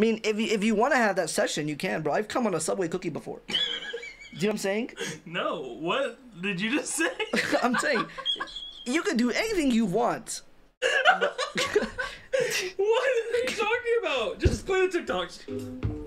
I mean, if you, if you want to have that session, you can, bro. I've come on a Subway cookie before. Do you know what I'm saying? No, what did you just say? I'm saying you can do anything you want. what are you talking about? Just play the TikToks.